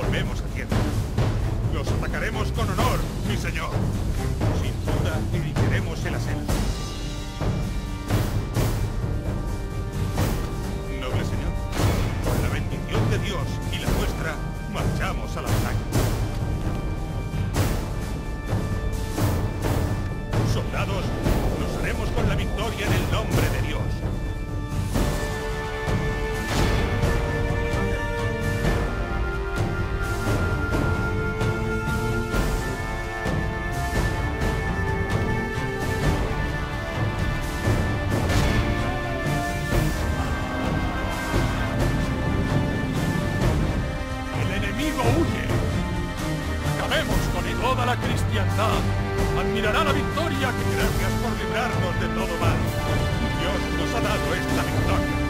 Volvemos a tierra. Los atacaremos con honor, mi señor. Sin duda, dirigiremos el asedio. Toda la cristiandad admirará la victoria que Gracias por librarnos de todo mal. Dios nos ha dado esta victoria.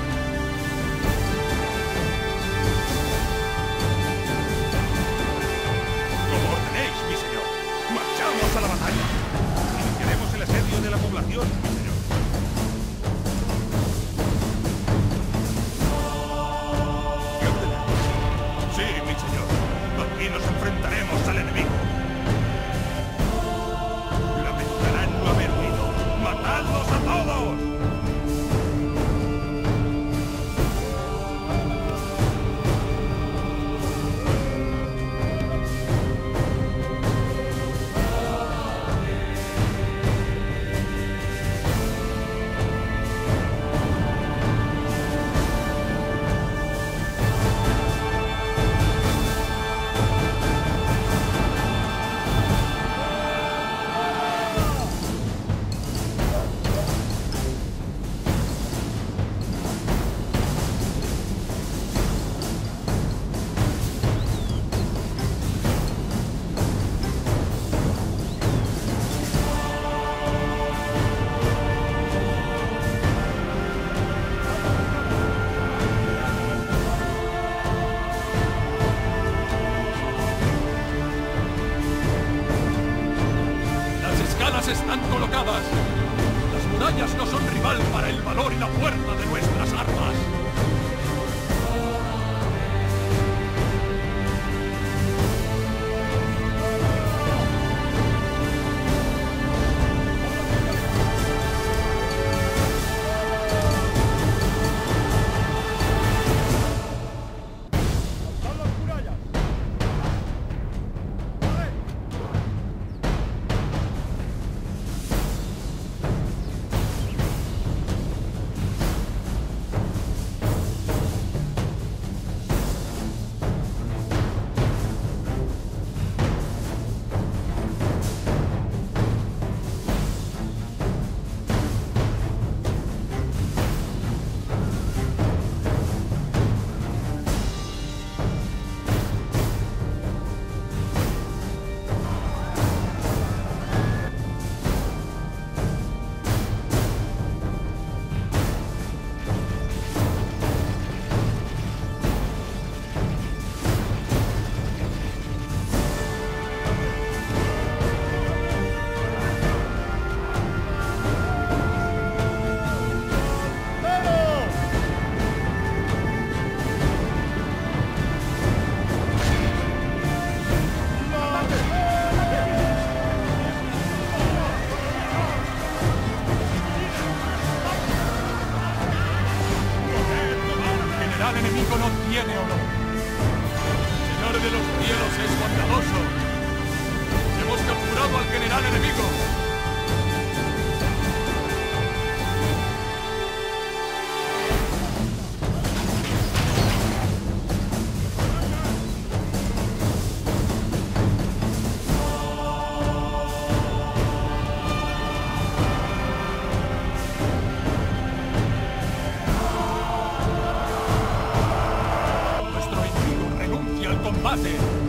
Están colocadas. Las murallas no son rival para el valor y la fuerza de nuestras armas. De los cielos es bondadoso. Hemos capturado al general enemigo. Combate.